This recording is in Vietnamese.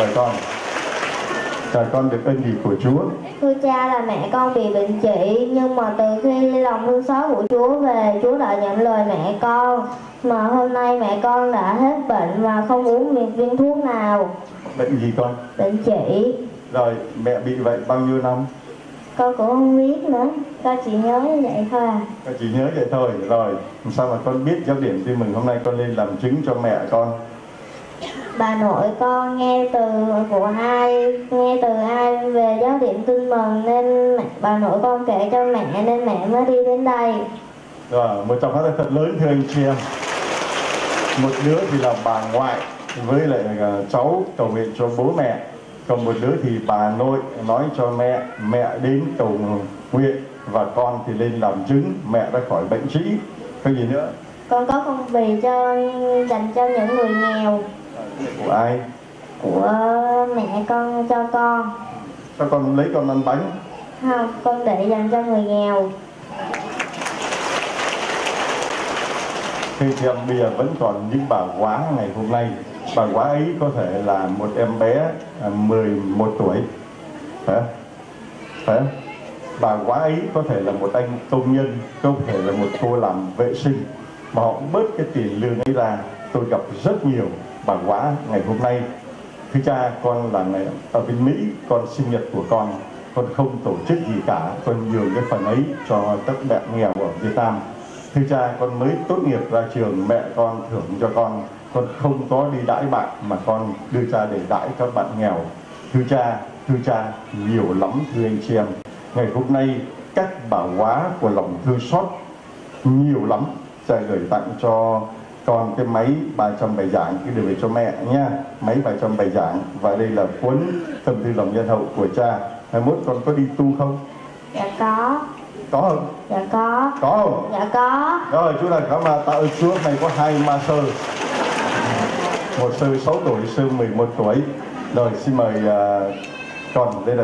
mời con. Chào con được ơn gì của Chúa? Thưa cha là mẹ con bị bệnh trị nhưng mà từ khi lòng thương xót của Chúa về Chúa đã nhận lời mẹ con. Mà hôm nay mẹ con đã hết bệnh và không uống một viên thuốc nào. Bệnh gì con? Bệnh trị Rồi mẹ bị vậy bao nhiêu năm? Con cũng không biết nữa. Con chỉ nhớ như vậy thôi. À Con chỉ nhớ vậy thôi. Rồi sao mà con biết giáo điểm tin mừng hôm nay con lên làm chứng cho mẹ con bà nội con nghe từ của ai nghe từ ai về giáo điểm tin mừng nên mẹ, bà nội con kể cho mẹ nên mẹ mới đi đến đây. Rồi một trong phát thật lớn thưa anh chị em. Một đứa thì là bà ngoại với lại à, cháu cầu nguyện cho bố mẹ. Còn một đứa thì bà nội nói cho mẹ mẹ đến cầu nguyện và con thì lên làm chứng mẹ đã khỏi bệnh trĩ. Có gì nữa? Con có phong bì cho dành cho những người nghèo của ai? Của mẹ con cho con. Cho con lấy con ăn bánh? Không con để dành cho người nghèo. Thì chị em bây giờ vẫn còn những bà quá ngày hôm nay. Bà quá ấy có thể là một em bé à, 11 tuổi. Phải phải bà quá ấy có thể là một anh công nhân có thể là một cô làm vệ sinh. Mà họ bớt cái tiền lương ấy ra tôi gặp rất nhiều bà quá ngày hôm nay. Thưa cha, con là ngày ở bên mỹ, con sinh nhật của con. Con không tổ chức gì cả, con nhường cái phần ấy cho các bạn nghèo ở việt nam. Thưa cha, con mới tốt nghiệp ra trường, mẹ con thưởng cho con. Con không có đi đãi bạn mà con đưa ra để đãi các bạn nghèo. Thưa cha thưa cha, nhiều lắm, thưa anh chị em. Ngày hôm nay các bảo hóa của lòng thương xót nhiều lắm. Sẽ gửi tặng cho con cái máy 300 bài giảng cái đưa về cho mẹ nha. Máy 300 bài giảng và đây là cuốn tâm tư lòng nhân hậu của cha. 21 con có đi tu không? Dạ có. Có không? Dạ có. Có không? Dạ có. Rồi chúng ta cảm ơn tạ ơn Chúa này có hai ma sơ. Một sư 6 tuổi sư 11 tuổi. Rồi xin mời uh, con đây